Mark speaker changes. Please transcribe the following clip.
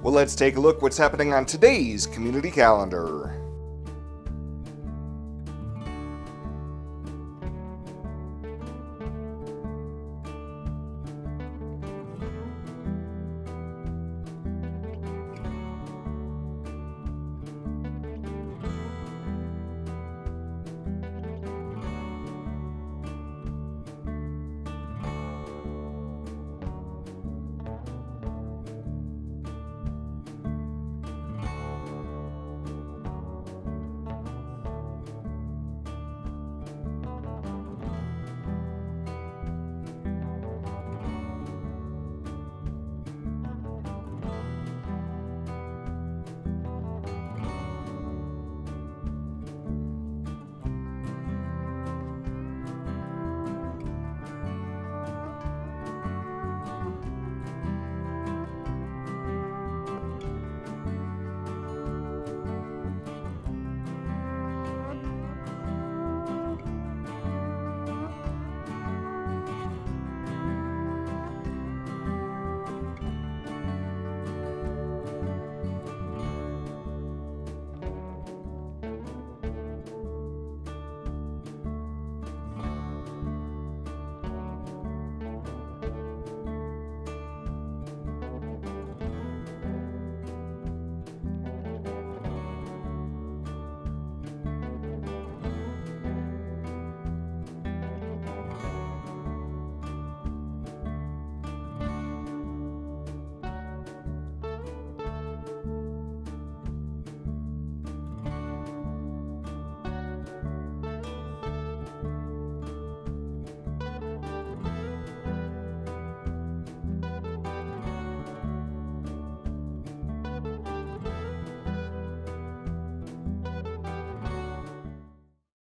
Speaker 1: Well, let's take a look what's happening on today's community calendar.